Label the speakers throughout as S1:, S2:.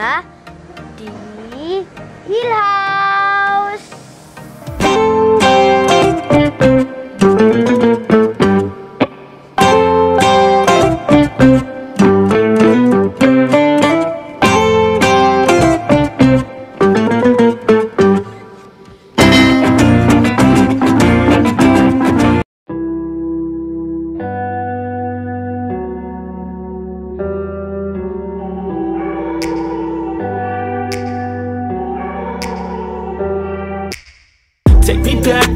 S1: 啊。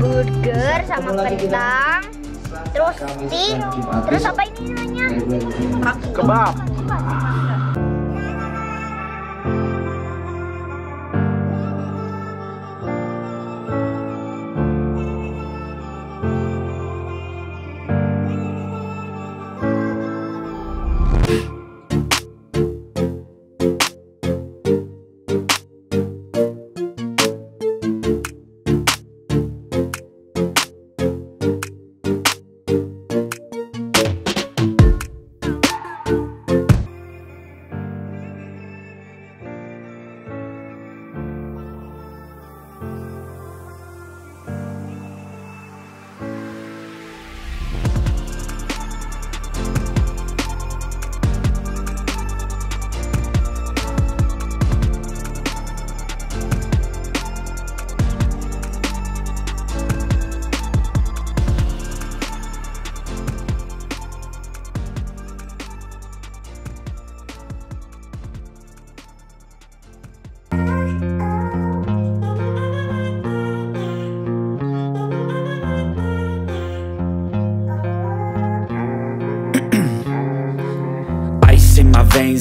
S2: burger sama kentang, terus steak, terus apa ini namanya?
S3: Kebab.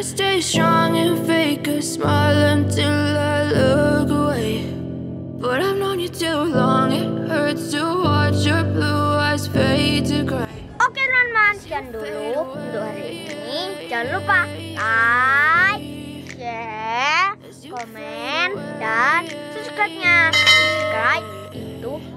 S4: stay strong and fake a smile until I look away. But I've known you too long, it hurts to watch your blue eyes fade to gray.
S2: Oke teman-teman, sekian dulu untuk hari ini. Jangan lupa like, share, komen, dan subscribe-nya. Subscribe